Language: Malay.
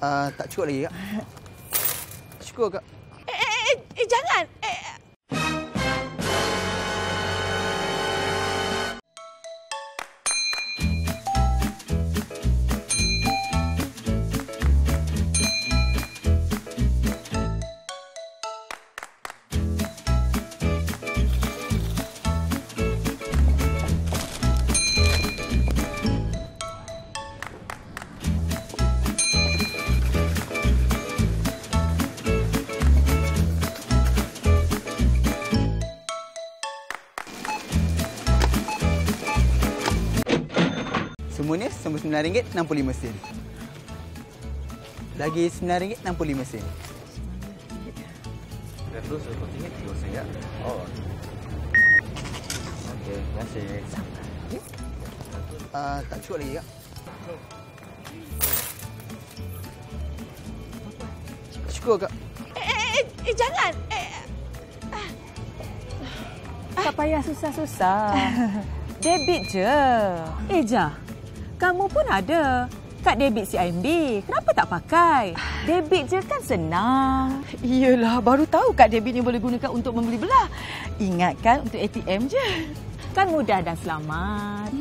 Uh, tak cukup lagi, Kak. Cukup, Kak. Eh, eh, eh, eh jangan. Eh, Semuanya RM99.65 sen. Lagi RM9.65 sen. Itu sepertinya tiga sen ya. Oh. Okey, terima kasih. Uh, tak cukup lagi, Kak. Cukup, Kak. eh, eh, eh, eh jangan. Eh, Tak payah susah-susah. debit je. Eja, kamu pun ada kad debit CIMB. Kenapa tak pakai? Debit je kan senang. Iyalah, baru tahu kad debit ni boleh gunakan untuk membeli belah. Ingatkan untuk ATM je. Kan mudah dan selamat.